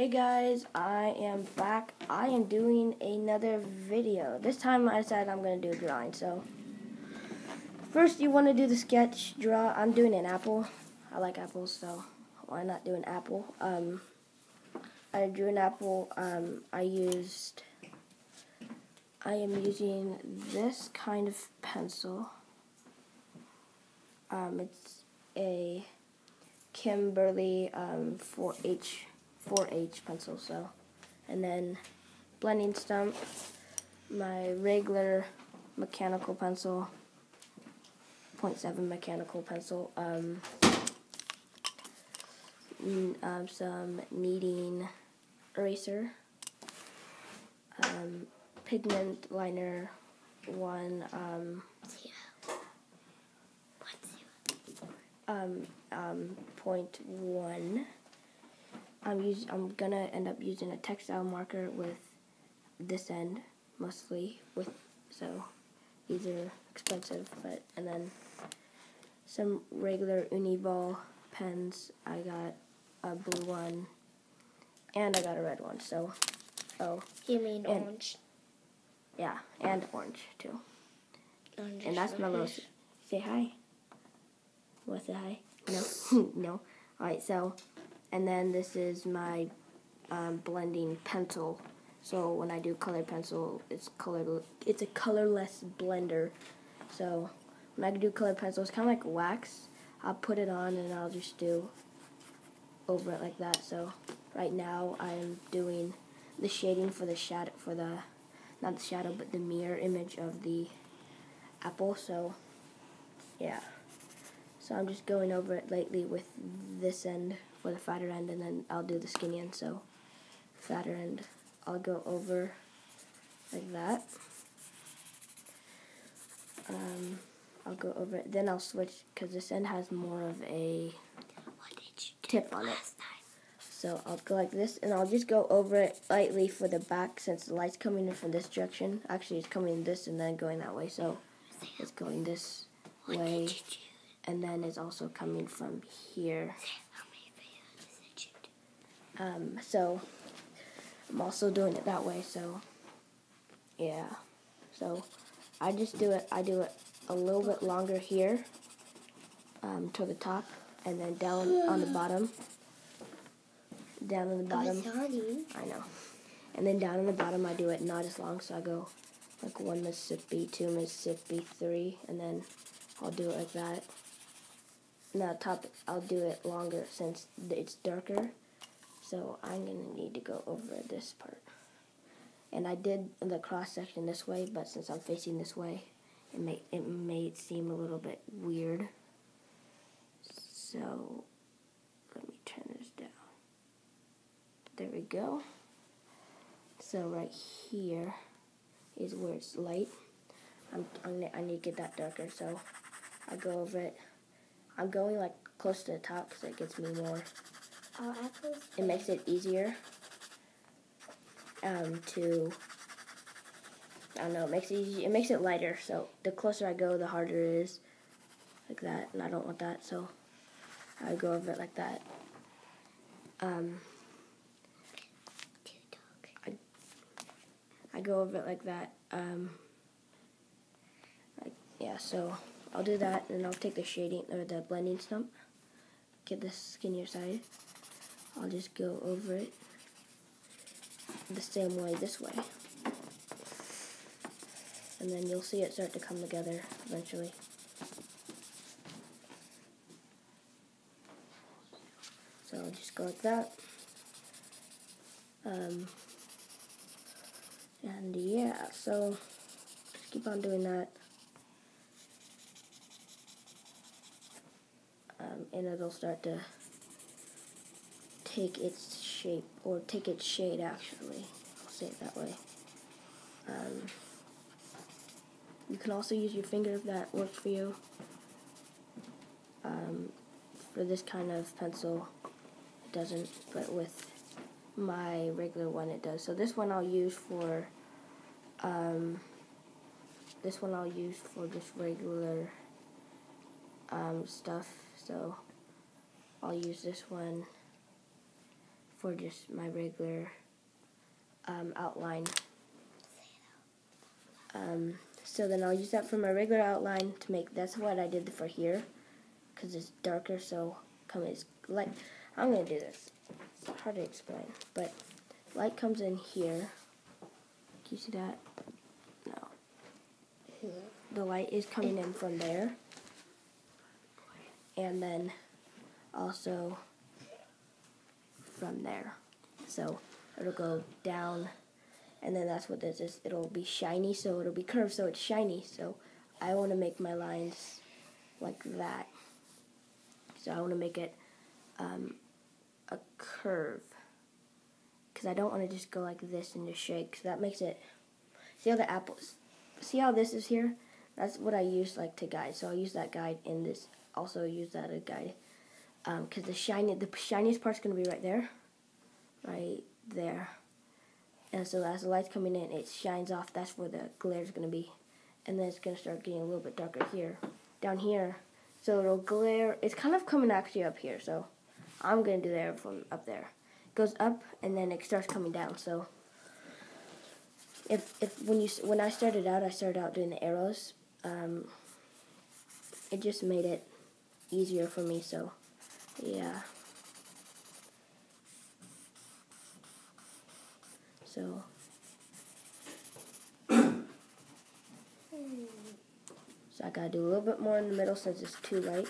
Hey guys, I am back. I am doing another video. This time I decided I'm going to do a drawing. So, first you want to do the sketch draw. I'm doing an apple. I like apples, so why not do an apple? Um, I drew an apple. Um, I used, I am using this kind of pencil. Um, it's a Kimberly um, 4H 4H pencil. So, and then blending stump, my regular mechanical pencil, 0.7 mechanical pencil. Um, um, some kneading eraser, um, pigment liner, one. Um, um, um, point one. I'm use, I'm gonna end up using a textile marker with this end mostly with so these are expensive but and then some regular Uniball pens I got a blue one and I got a red one so oh you mean and, orange yeah and orange too orange and that's my little say hi What's say hi? No? no. Alright, so, and then this is my um, blending pencil. So when I do color pencil, it's color. It's a colorless blender. So when I do color pencil, it's kind of like wax. I'll put it on and I'll just do over it like that. So right now I'm doing the shading for the shadow for the not the shadow but the mirror image of the apple. So yeah. So I'm just going over it lightly with this end, or the fatter end, and then I'll do the skinny end. So fatter end, I'll go over like that. Um, I'll go over it. Then I'll switch, because this end has more of a tip on it. So I'll go like this, and I'll just go over it lightly for the back, since the light's coming in from this direction. Actually, it's coming this and then going that way, so it's going this way and then it's also coming from here. Um, so I'm also doing it that way. So yeah, so I just do it. I do it a little bit longer here um, to the top, and then down on the bottom. Down on the bottom. I know. And then down on the bottom, I do it not as long. So I go like one Mississippi, two Mississippi, three, and then I'll do it like that now top I'll do it longer since it's darker. So I'm gonna need to go over this part. And I did the cross section this way but since I'm facing this way it may it may seem a little bit weird. So let me turn this down. There we go. So right here is where it's light. I'm, I'm I need to get that darker so I go over it I'm going like close to the top because it gets me more. Oh. It makes it easier um, to. I don't know. It makes it easy, It makes it lighter. So the closer I go, the harder it is. Like that, and I don't want that. So I go over it like that. Um, I, I go over it like that. Um, like yeah. So. I'll do that and I'll take the shading or the blending stump, get the skinnier side. I'll just go over it the same way this way. And then you'll see it start to come together eventually. So I'll just go like that. Um, and yeah, so just keep on doing that. Um, and it'll start to take its shape or take its shade actually. I'll say it that way. Um, you can also use your finger if that works for you. Um, for this kind of pencil it doesn't but with my regular one it does. So this one I'll use for um, this one I'll use for just regular um, stuff so I'll use this one for just my regular um, outline. Um, so then I'll use that for my regular outline to make, that's what I did for here, because it's darker, so come it's light. I'm going to do this. It's hard to explain, but light comes in here. Can you see that? No. The light is coming in from there. And then also from there. So it'll go down and then that's what this is. It'll be shiny, so it'll be curved, so it's shiny. So I want to make my lines like that. So I want to make it um, a curve. Because I don't want to just go like this and just shake. Cause that makes it, see how the apples, see how this is here? That's what I use like to guide. So I'll use that guide in this, also use that as a guide. Because um, the shiny, the shiniest part's going to be right there. Right there. And so as the light's coming in, it shines off. That's where the glare is going to be. And then it's going to start getting a little bit darker here. Down here. So it'll glare. It's kind of coming actually up here. So I'm going to do there from up there. It goes up and then it starts coming down. So if, if when you when I started out, I started out doing the arrows. Um, it just made it easier for me. So yeah. So. So I gotta do a little bit more in the middle since it's too light.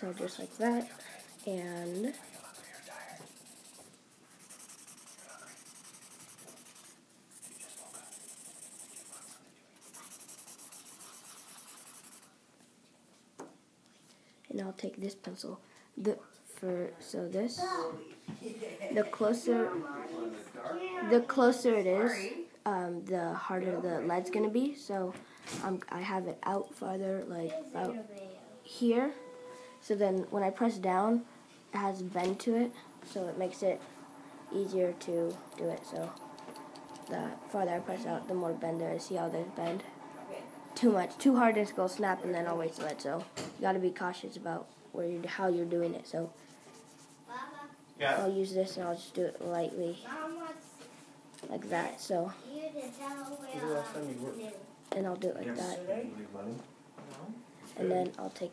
So just like that, and and I'll take this pencil. The for so this the closer the closer it is, um, the harder the lead's gonna be. So um, I have it out farther, like out here. So then when I press down, it has bend to it, so it makes it easier to do it. So the farther I press out, the more bend there is. See how there's bend? too much, too hard, it's gonna snap, and then I'll waste lead. So you got to be cautious about where you're, how you're doing it. So yeah. I'll use this, and I'll just do it lightly, like that. So and I'll do it like that. And then I'll take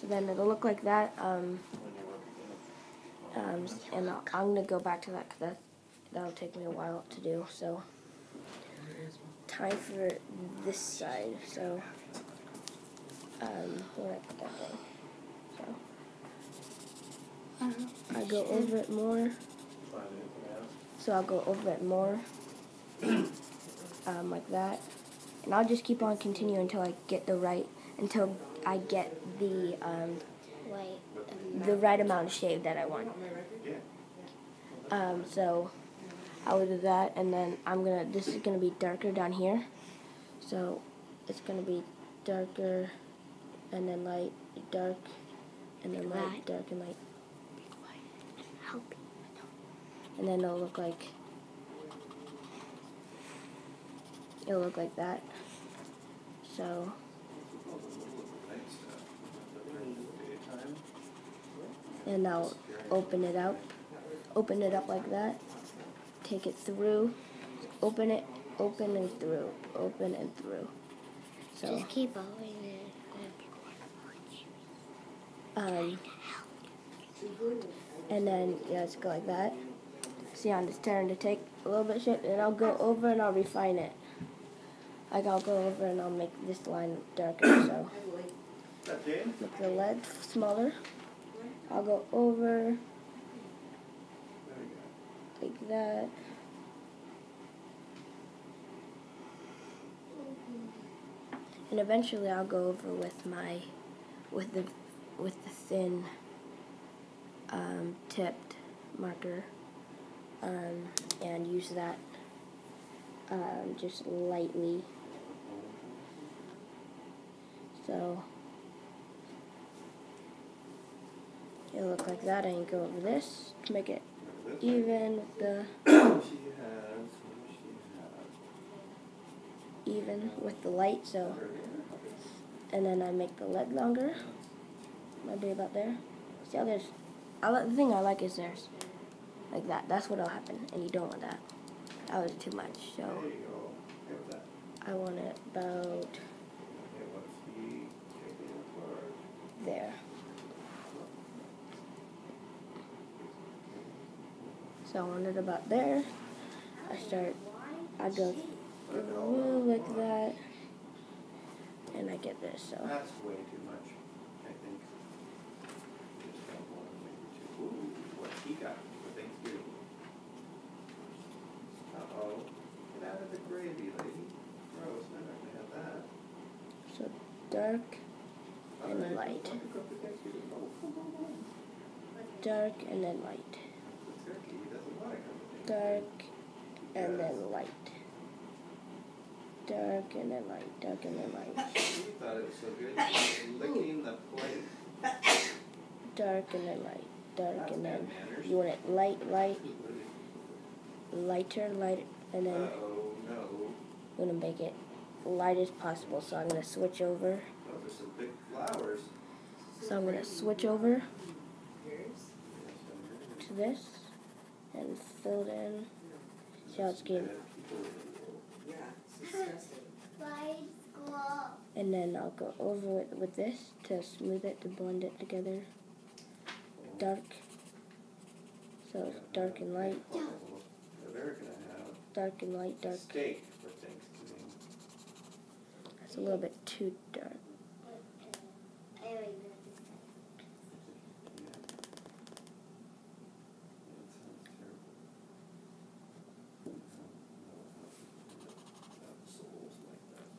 So then it'll look like that. Um, um, and i am going to go back to that because that, that'll take me a while to do. So, time for this side. So, um, I put that. So, I go over it more. So I'll go over it more, um, like that. And I'll just keep on continuing until I get the right, until I get the, um, the right amount of shade that I want. Um, so I will do that, and then I'm gonna. This is gonna be darker down here, so it's gonna be darker, and then light, dark, and then light, dark, and light. Help. And then it'll look like it'll look like that. So. And I'll open it up, open it up like that, take it through, open it, open and through, open and through. So just keep opening it. Um, and then yeah, let's go like that. See on it's turn to take a little bit shit, and I'll go over and I'll refine it. Like I'll go over and I'll make this line darker. So make the lead smaller. I'll go over like that. And eventually I'll go over with my with the with the thin um, tipped marker um, and use that um, just lightly. So it'll look like that. Can go over this to make it even with the even with the light. So and then I make the leg longer. Maybe about there. See how there's. I like, the thing I like is there's like that. That's what'll happen, and you don't want that. That was too much. So I want it about there. So I want it about there. I start. I go through like that, and I get this. So. That's way too much, I think. Just got one, maybe two. Ooh, what he got for Thanksgiving? Uh-oh, get out of the gravy, lady. Gross, I'm not gonna have that. So dark All And light. want to cook the Thanksgiving bowl? Go, go, go. dark and then light. The turkey doesn't want to come to Dark and then light. Dark and then light. Dark and then light. Dark and then light. Dark and then you want it light, light, lighter, light, and then Uh-oh, no. I'm gonna make it light as possible. So I'm gonna switch over. Those are some big flowers. So I'm gonna switch over to this and fill it in. See how it's getting. And then I'll go over it with this to smooth it, to blend it together. Dark. So it's dark and light, dark and light, dark. steak for That's a little bit too dark. Yeah. It sounds terrible. Souls like that.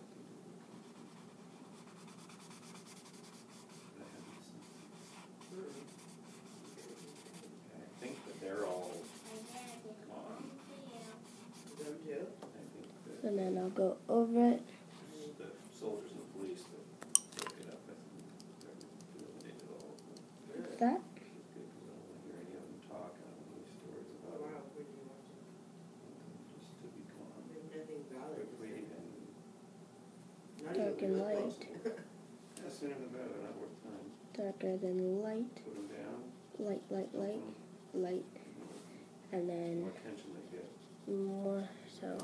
I think that they're all gone. I think that And then I'll go over it. the soldiers and police that took it up, I think they're all of them. That. It's good 'cause I don't wanna hear any of them talk, I don't want any stories about it. Just to be gone quickly and, Dark and light. yeah, sooner the better, not worth time. Darker than light. Put them down, Light, light, light, light. And then more attention they get. more so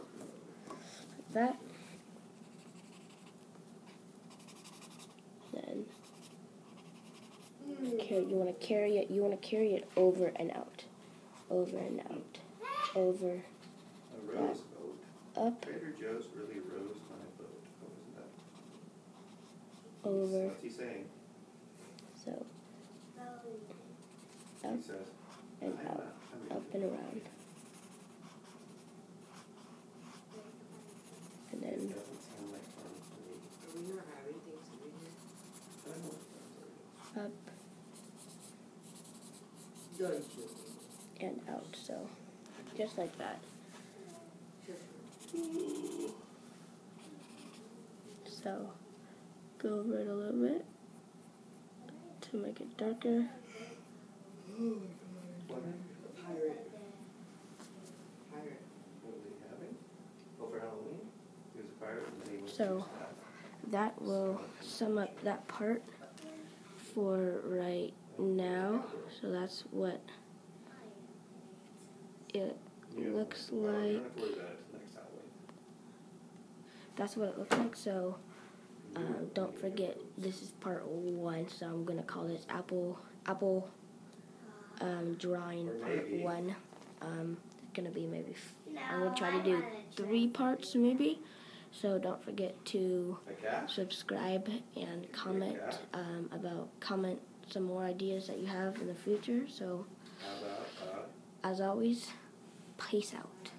that. Then hmm. carry, you want to carry it. You want to carry it over and out, over and out, over, A rose boat. up, Trader Joe's really rose my boat. What was that? over. What's he saying? So oh, He Up says. and "I'm out, up and you." around, and It then doesn't sound like fun to me. I don't know what fun up and out. So just like that. So go over it a little bit to make it darker. So that will sum up that part for right now. So that's what it looks Well, like. have to worry about it till next Halloween. That's what it looks like. So um, don't forget this is part one. So I'm gonna call this apple apple um, drawing part one. Um, it's gonna be maybe I'm gonna try to do three parts maybe, So don't forget to subscribe and comment um, about comment some more ideas that you have in the future. So How about, uh, as always, peace out.